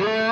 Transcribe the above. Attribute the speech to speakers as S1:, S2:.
S1: Yeah.